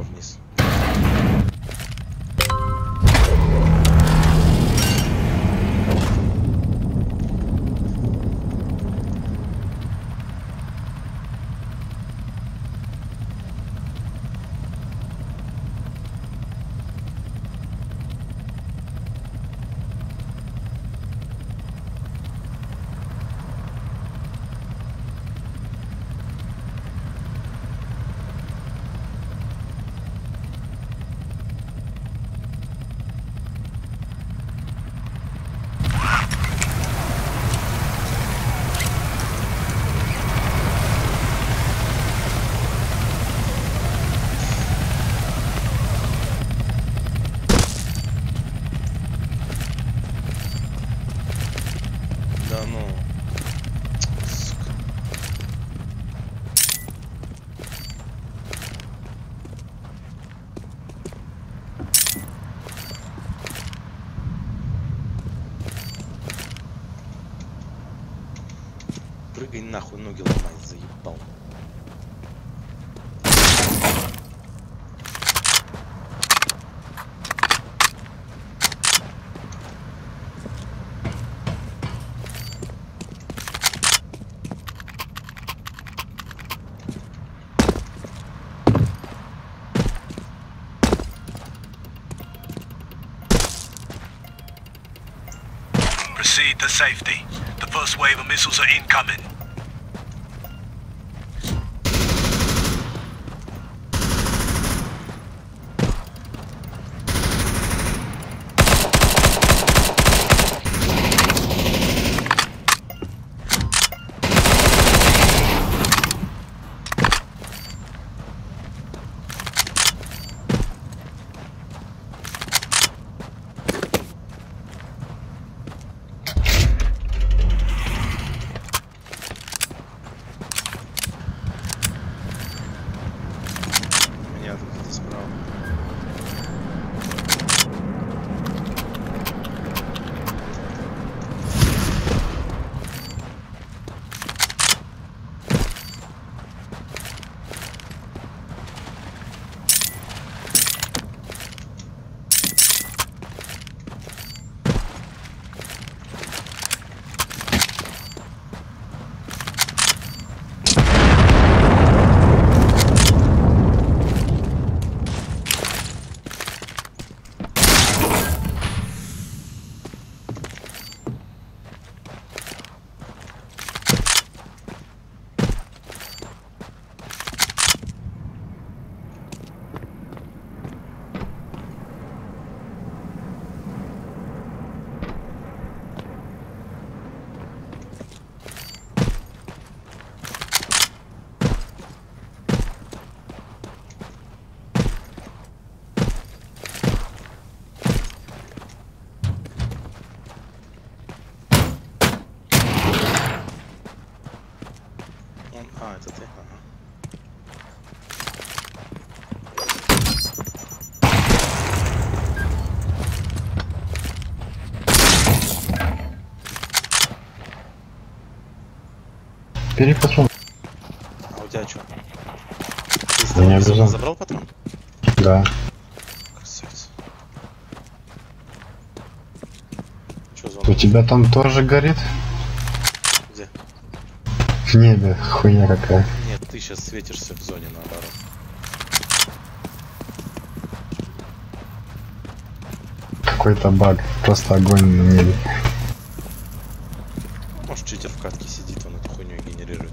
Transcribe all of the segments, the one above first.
его вниз. Да ну. Сука. Прыгай нахуй, ноги ломай, заебал. Proceed to safety. The first wave of missiles are incoming. Бери патрон. А у тебя что? Ты меня того безум- забрал патрон? Да. Красавец. У тебя там тоже горит? Где? В небе хуйня какая. Нет, ты сейчас светишься в зоне наоборот. Какой-то баг. Просто огонь на небе. Может читер в катке сидит, он отряд.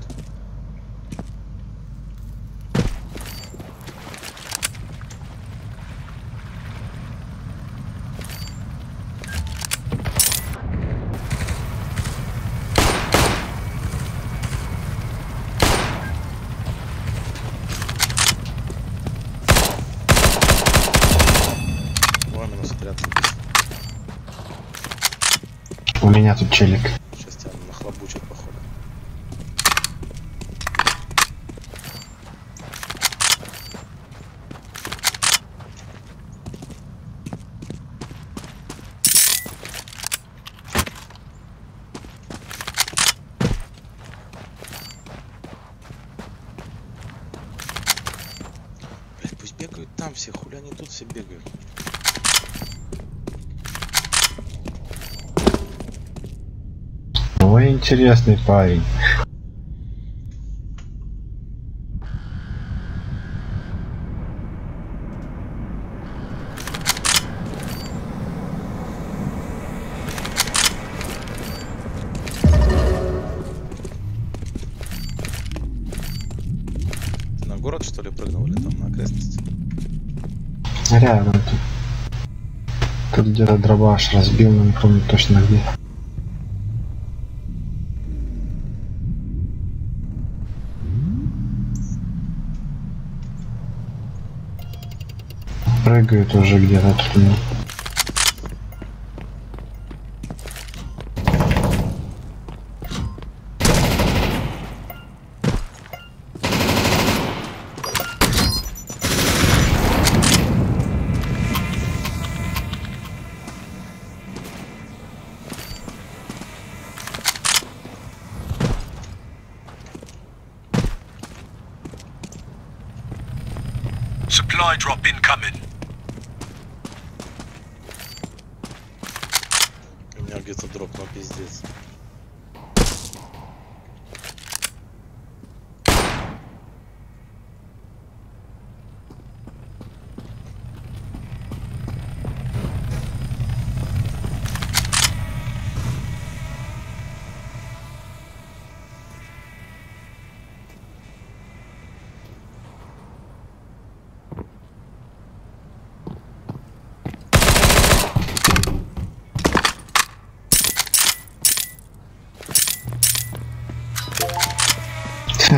У меня тут челик. Сейчас тебя нахлобучат, походу. Блять, пусть там все, хули они тут все бегают. Ой, интересный парень. Тут где-то дробаш разбил, но не помню точно где. Прыгает уже где-то тут. Supply drop incoming. У меня где-то дропнул пиздец.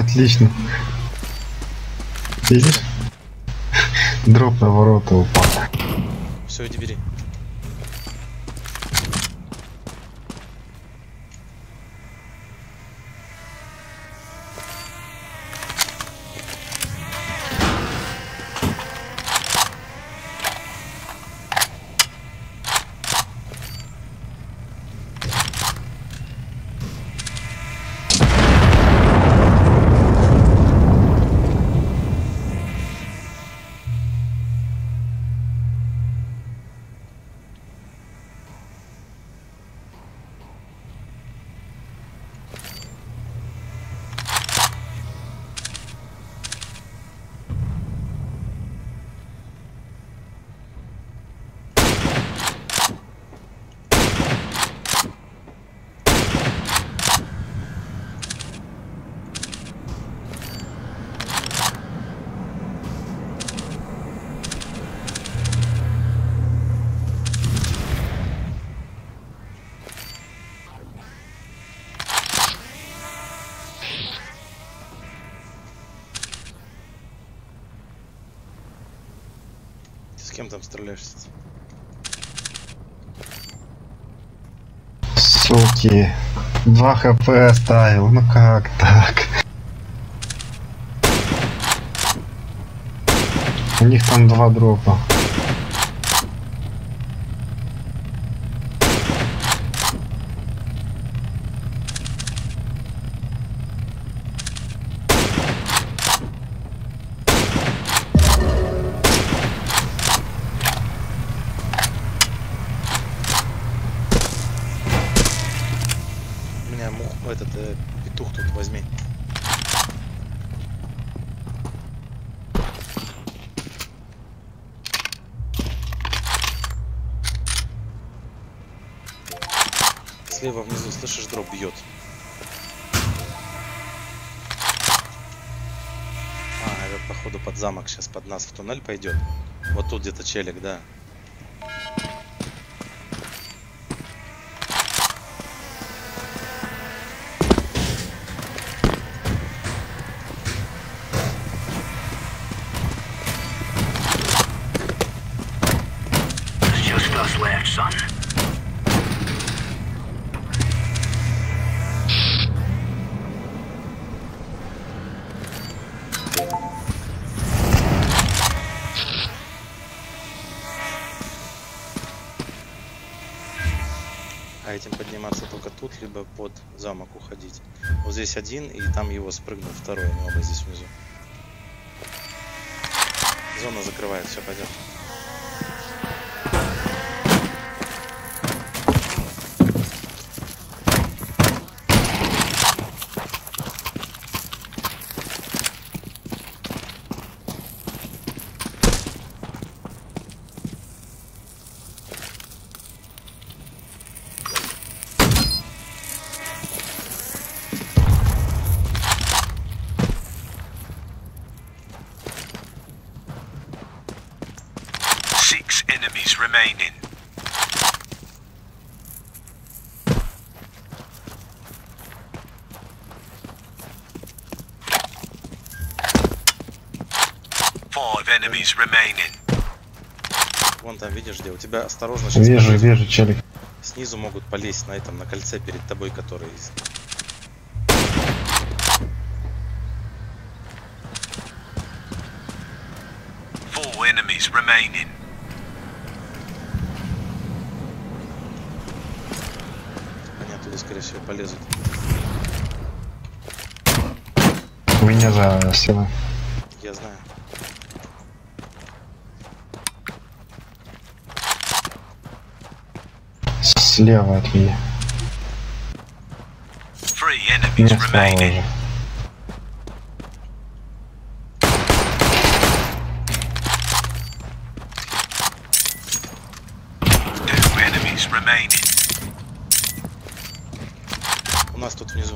Отлично. Видишь? Дроп на ворота упал. Все, иди бери. Кем там стреляешься? Суки. 2 хп оставил. Ну как так? У них там два дропа. У меня мух, этот э, петух тут возьми. Слева внизу, слышишь, дроп бьет. А, это походу под замок сейчас под нас в туннель пойдет. Вот тут где-то челик, да. Us left, son. А этим подниматься только тут, либо под замок уходить. Вот здесь один, и там его спрыгнул второй, они оба здесь внизу. Зона закрывает, все пойдет. Enemies remaining. Five enemies remaining. Вон там, видишь, где у тебя осторожно сейчас Вижу, вижу, челик. снизу могут полезть на этом, на кольце перед тобой, который enemies remaining. они оттуда, скорее всего, полезут. У меня за стеной. Я знаю. Слева от меня. Three Не enemies справа уже. Remaining. У нас тут внизу.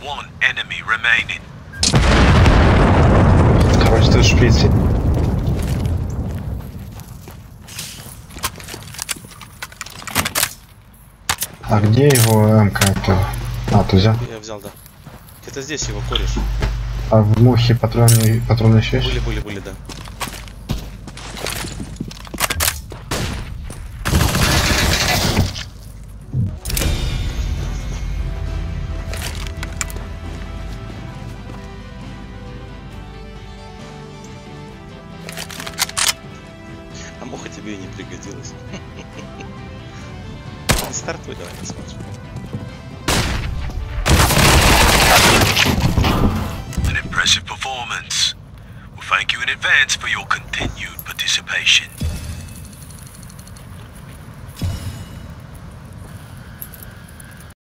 One enemy remaining. Короче, тут шпиц. А где его МК? Это? А, ты взял? Я взял, да. Это здесь его кореш. А в мухе патроны, патроны еще есть? Были, были, были, да. муха тебе и не пригодилась. Стартуй, давай посмотрим. An impressive performance. We'll thank you in advance for your continued participation.